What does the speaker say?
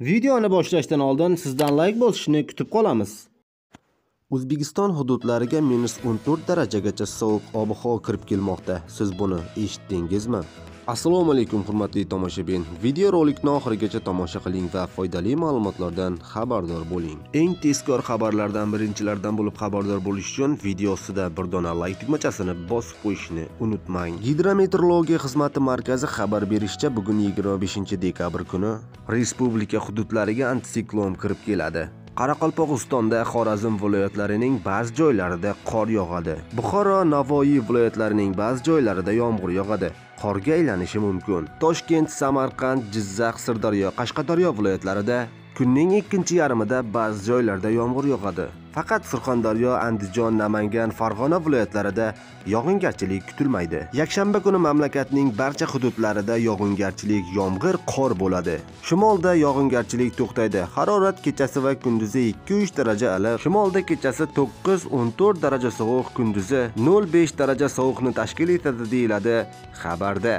Videoni boshlashdan oldin sizdan like bosishni kutib qolamiz. O'zbekiston hududlariga minus 14 darajagacha sovuq ob-havo kirib kelmoqda. Siz buni eshitdingizmi? Assalomu alaykum hurmatli tomoshabin. Videorolikni oxirigacha tomosha qiling va foydali ma'lumotlardan xabardor bo'ling. Eng tezkor xabarlardan birinchilardan bo'lib xabardor bo'lish uchun video ostida bir dona layk tugmachasini bosib qo'yishni unutmang. Gidrometeorologiya xizmati markazi xabar berishicha, bugun 25-dekabr kuni respublika hududlariga antitsiklon kirib keladi. Qoraqalpog'istonda Xorazm viloyatlarining ba'zi joylarida qor yog'adi. Buxoro, Navoiy viloyatlarining ba'zi joylarida yomg'ir yog'adi. Qorga aylanishi mumkin. Toshkent, Samarqand, Jizzax, Sirdaryo, Qashqadaryo viloyatlarida kunning ikkinchi yarmida ba'zi joylarda yomg'ir yog'adi. Faqat Surxondaryo, Andijon, Namangan, Farg'ona viloyatlarida yog'ingarchilik kutilmaydi. Yakshanba kuni mamlakatning barcha hududlarida yog'ingarchilik, yomg'ir, qor bo'ladi. Shimolda yog'ingarchilik to'xtaydi. Harorat kechasi va kunduzi 2-3 daraja iliq. Shimolda kechasi 9-14 daraja sovuq, kunduzi 0-5 daraja sovuqni tashkil etadi deyiladi xabarda.